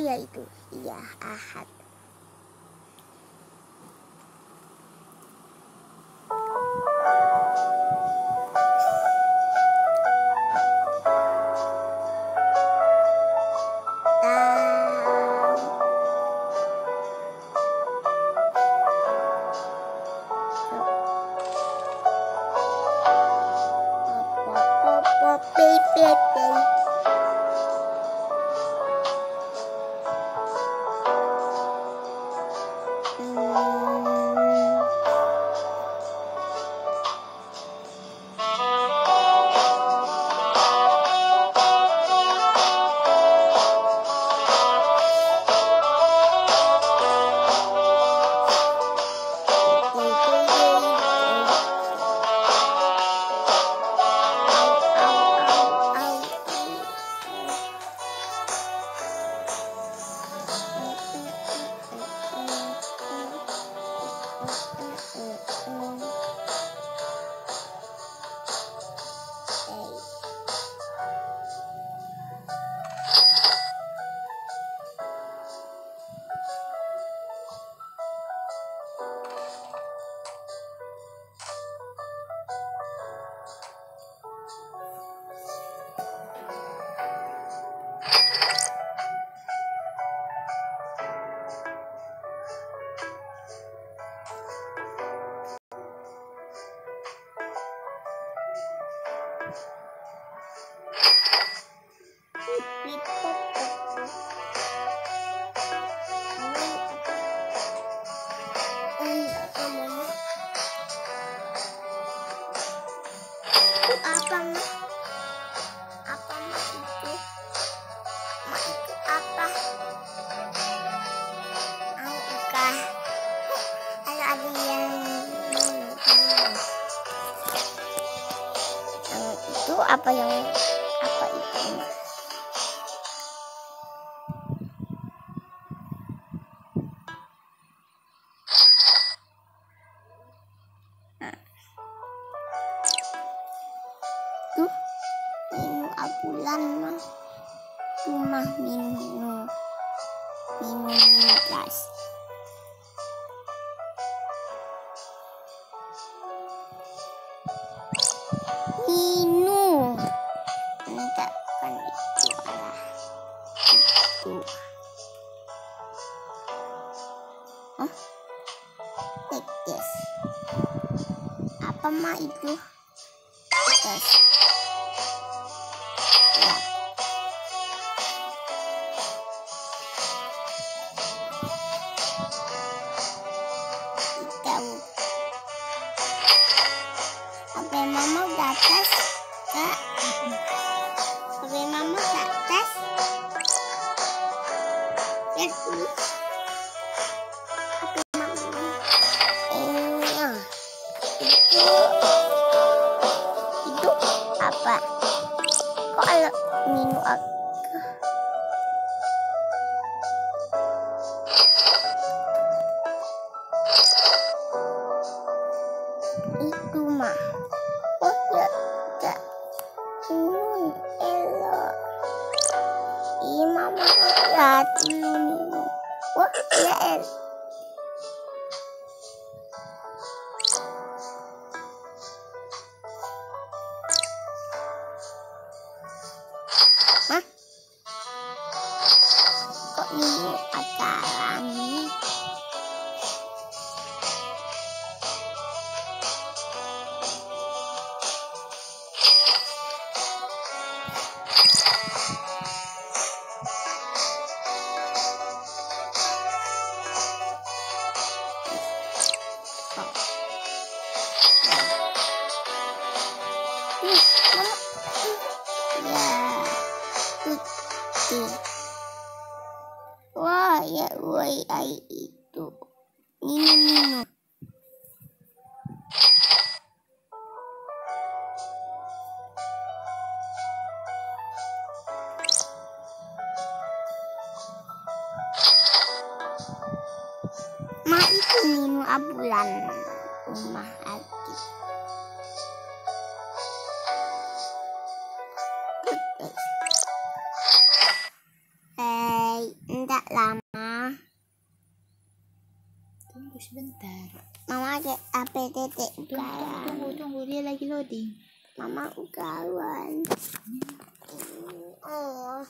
ya itu iya ahad apa itu apa yang apa itu. Mah tuh minu abulan mah rumah minu minu gas itu Hah? Take this. apa mah itu Yes. Ya. Tahu. HP mama di atas, kak. Mama. Iya. Itu itu apa kok ada minu aku iya mama lihat dulu wah Itu. Ma itu minum abulan rumah lagi. Mama ada apa titik Tunggu, tunggu, tunggu. Dia lagi loading. Mama. Oh.